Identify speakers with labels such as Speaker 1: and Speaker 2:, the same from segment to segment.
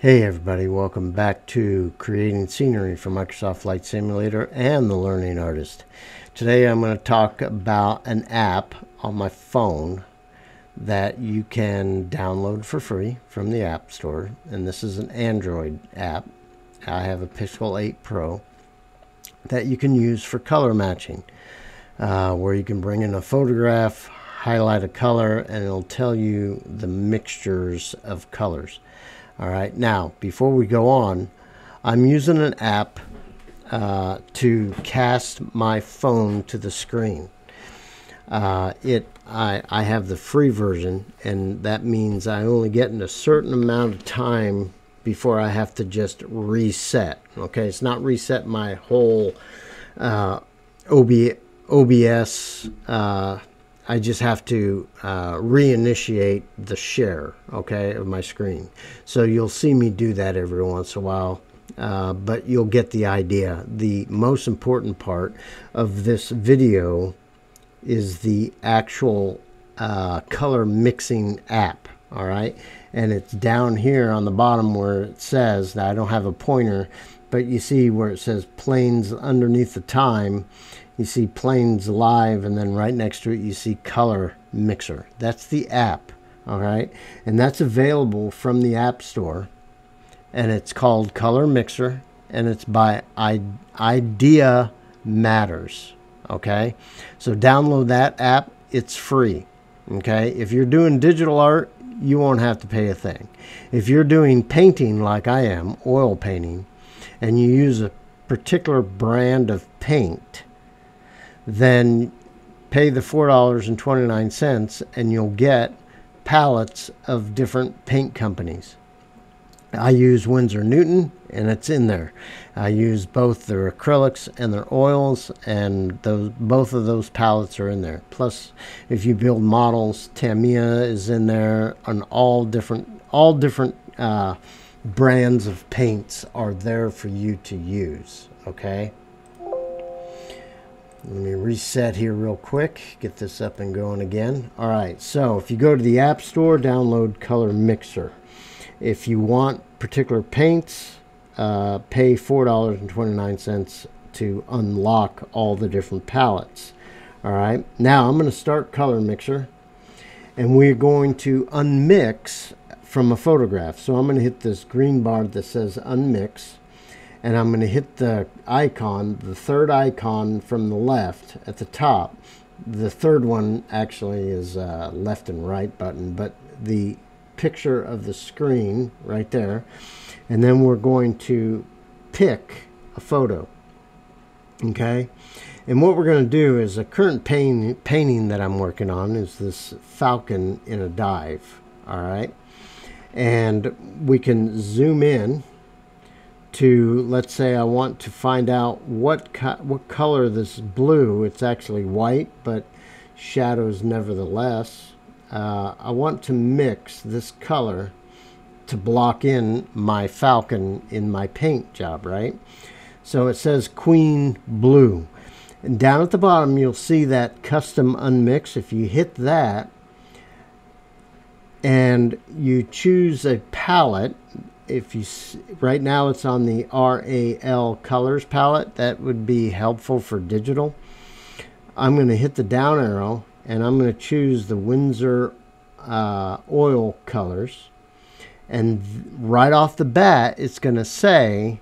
Speaker 1: Hey everybody, welcome back to Creating Scenery for Microsoft Flight Simulator and the Learning Artist. Today I'm going to talk about an app on my phone that you can download for free from the App Store. And this is an Android app. I have a Pixel 8 Pro that you can use for color matching, uh, where you can bring in a photograph, highlight a color, and it'll tell you the mixtures of colors. All right, now before we go on, I'm using an app uh, to cast my phone to the screen. Uh, it I, I have the free version, and that means I only get in a certain amount of time before I have to just reset. Okay, it's not reset my whole uh, OB, OBS uh, I just have to uh, reinitiate the share, okay, of my screen. So you'll see me do that every once in a while, uh, but you'll get the idea. The most important part of this video is the actual uh, color mixing app, all right? And it's down here on the bottom where it says, now I don't have a pointer, but you see where it says planes underneath the time you see planes live and then right next to it you see color mixer. That's the app all right? And that's available from the app store and it's called color mixer and it's by idea matters okay? So download that app. It's free okay? If you're doing digital art you won't have to pay a thing. If you're doing painting like i am oil painting and you use a particular brand of paint then pay the $4.29 and you'll get palettes of different paint companies. I use Winsor Newton and it's in there. I use both their acrylics and their oils and those both of those palettes are in there. Plus if you build models, Tamiya is in there and all different all different uh, brands of paints are there for you to use, okay? Let me reset here real quick, get this up and going again. All right, so if you go to the App Store, download Color Mixer. If you want particular paints, uh, pay $4.29 to unlock all the different palettes. All right, now I'm going to start Color Mixer, and we're going to unmix from a photograph. So I'm going to hit this green bar that says unmix and I'm going to hit the icon, the third icon from the left at the top. The third one actually is uh, left and right button, but the picture of the screen right there. And then we're going to pick a photo. Okay. And what we're going to do is a current pain, painting that I'm working on is this falcon in a dive. All right. And we can zoom in to let's say I want to find out what co what color this blue it's actually white but shadows nevertheless uh, I want to mix this color to block in my falcon in my paint job right? So it says queen blue. And down at the bottom you'll see that custom unmix. If you hit that and you choose a palette if you right now it's on the RAL colors palette that would be helpful for digital. I'm going to hit the down arrow and I'm going to choose the Winsor uh, oil colors. And right off the bat it's going to say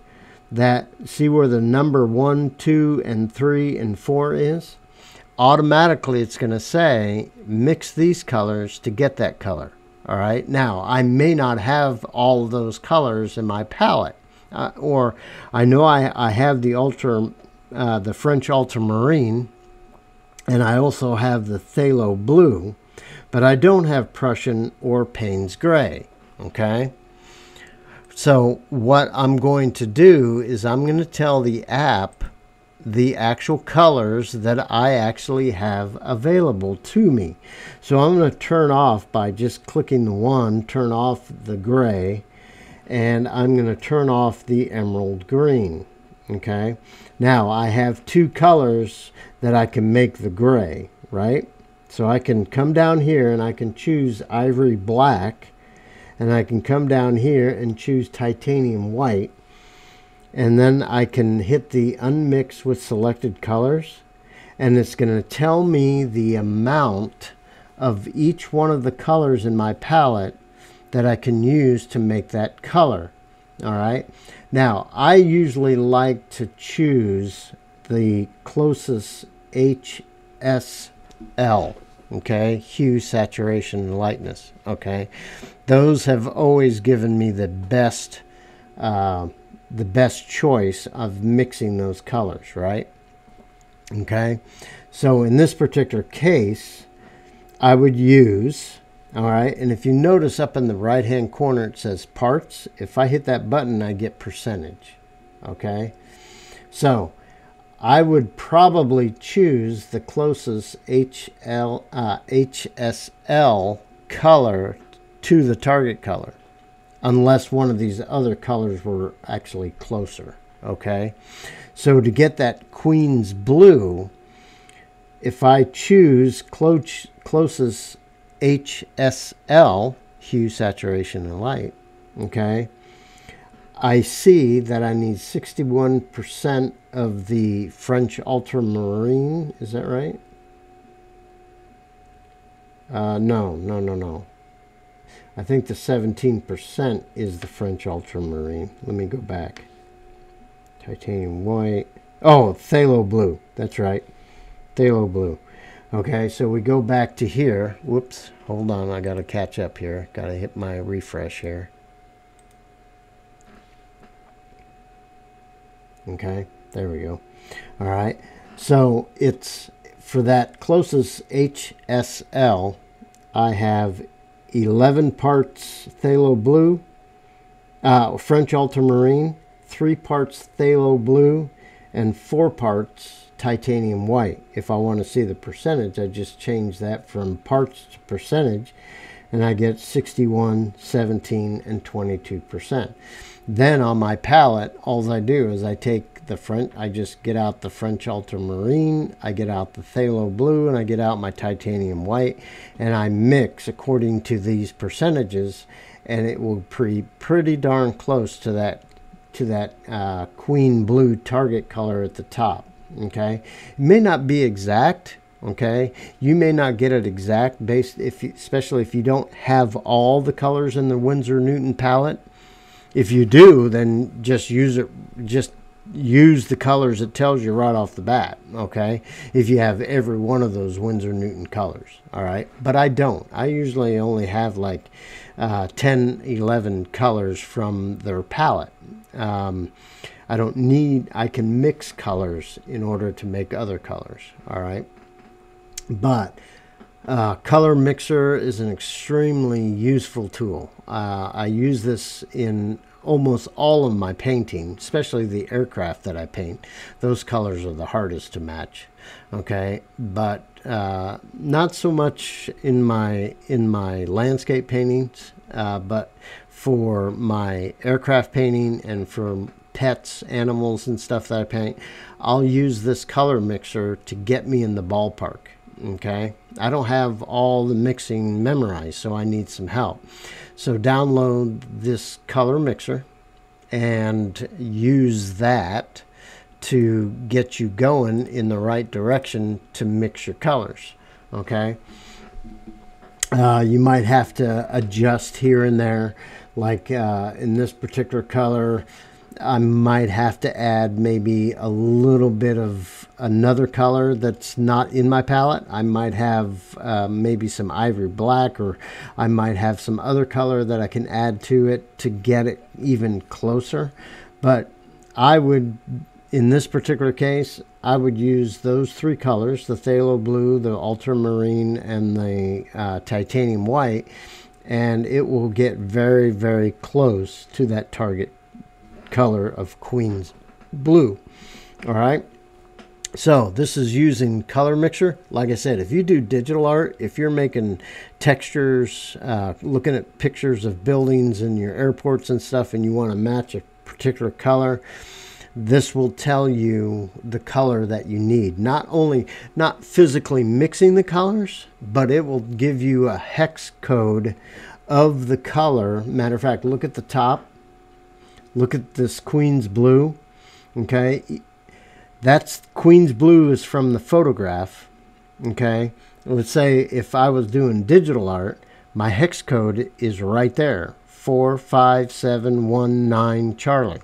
Speaker 1: that see where the number one two and three and four is? Automatically it's going to say mix these colors to get that color all right. Now, I may not have all those colors in my palette. Uh, or I know I, I have the ultra, uh, the French ultramarine, and I also have the phthalo blue, but I don't have Prussian or Payne's gray. Okay. So what I'm going to do is I'm going to tell the app the actual colors that I actually have available to me. So I'm going to turn off by just clicking the one, turn off the gray, and I'm going to turn off the emerald green. Okay. Now I have two colors that I can make the gray, right? So I can come down here and I can choose ivory black and I can come down here and choose titanium white and then I can hit the unmix with selected colors and it's going to tell me the amount of each one of the colors in my palette that I can use to make that color all right? Now I usually like to choose the closest HSL okay? Hue saturation and lightness okay? Those have always given me the best uh, the best choice of mixing those colors right? Okay? So in this particular case I would use all right and if you notice up in the right hand corner it says parts. If I hit that button I get percentage okay? So I would probably choose the closest HL, uh, HSL color to the target color unless one of these other colors were actually closer okay so to get that queen's blue if I choose clo closest HSL hue saturation and light okay I see that I need 61% of the French ultramarine. Is that right? Uh, no, no, no, no. I think the 17% is the French ultramarine. Let me go back. Titanium white. Oh, phthalo blue. That's right. Phthalo blue. Okay, so we go back to here. Whoops. Hold on. I got to catch up here. Got to hit my refresh here. Okay, there we go. All right, so it's for that closest HSL, I have 11 parts phthalo blue, uh, French ultramarine, 3 parts phthalo blue, and 4 parts titanium white. If I want to see the percentage, I just change that from parts to percentage, and I get 61, 17, and 22%. Then on my palette, all I do is I take the front, I just get out the French ultramarine, I get out the phthalo blue, and I get out my titanium white, and I mix according to these percentages, and it will be pretty darn close to that to that uh, queen blue target color at the top. Okay, it may not be exact. Okay, you may not get it exact based if, you, especially if you don't have all the colors in the Winsor Newton palette if you do, then just use it, just use the colors it tells you right off the bat, okay? If you have every one of those Winsor Newton colors, all right? But I don't. I usually only have like uh, 10, 11 colors from their palette. Um, I don't need, I can mix colors in order to make other colors, all right? But uh, Color Mixer is an extremely useful tool. Uh, I use this in almost all of my painting, especially the aircraft that I paint. Those colors are the hardest to match. Okay, but uh, not so much in my in my landscape paintings, uh, but for my aircraft painting and for pets, animals, and stuff that I paint, I'll use this color mixer to get me in the ballpark okay? I don't have all the mixing memorized so I need some help. So download this color mixer and use that to get you going in the right direction to mix your colors okay? Uh, you might have to adjust here and there like uh, in this particular color I might have to add maybe a little bit of another color that's not in my palette. I might have uh, maybe some ivory black or I might have some other color that I can add to it to get it even closer. But I would, in this particular case, I would use those three colors, the phthalo blue, the ultramarine, and the uh, titanium white, and it will get very, very close to that target color of Queen's blue. All right. So this is using color mixer. Like I said, if you do digital art, if you're making textures, uh, looking at pictures of buildings and your airports and stuff, and you want to match a particular color, this will tell you the color that you need. Not only, not physically mixing the colors, but it will give you a hex code of the color. Matter of fact, look at the top. Look at this Queen's Blue. Okay. That's Queen's Blue is from the photograph. Okay. Let's say if I was doing digital art, my hex code is right there. 45719 Charlie.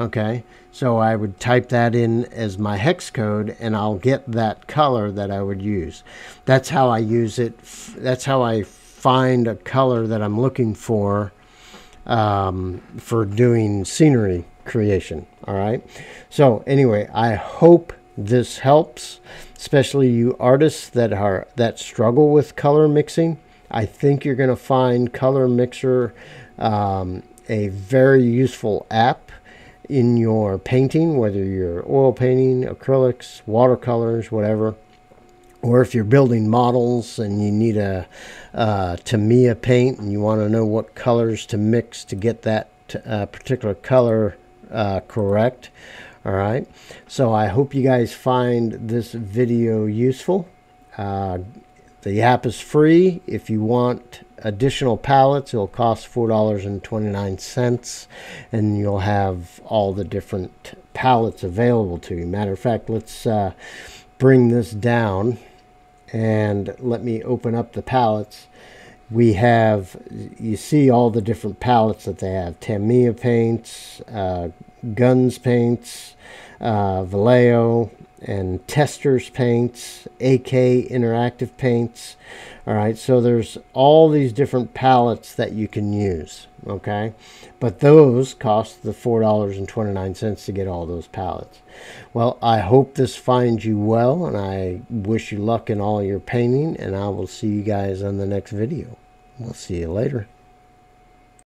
Speaker 1: Okay, so I would type that in as my hex code and I'll get that color that I would use. That's how I use it. That's how I find a color that I'm looking for um, for doing scenery creation. All right. So anyway, I hope this helps, especially you artists that are that struggle with color mixing. I think you're going to find Color Mixer um, a very useful app in your painting, whether you're oil painting, acrylics, watercolors, whatever. Or if you're building models and you need a uh, Tamiya paint and you want to know what colors to mix to get that uh, particular color uh, correct. All right. So I hope you guys find this video useful. Uh, the app is free. If you want additional palettes, it'll cost $4.29 and you'll have all the different palettes available to you. Matter of fact, let's uh, bring this down and let me open up the palettes. We have, you see all the different palettes that they have. Tamiya paints, uh, Gunze paints, uh, Vallejo, and Testors paints, AK interactive paints. All right, so there's all these different palettes that you can use. Okay, but those cost the four dollars and twenty nine cents to get all those palettes. Well, I hope this finds you well, and I wish you luck in all your painting. And I will see you guys on the next video. We'll see you later.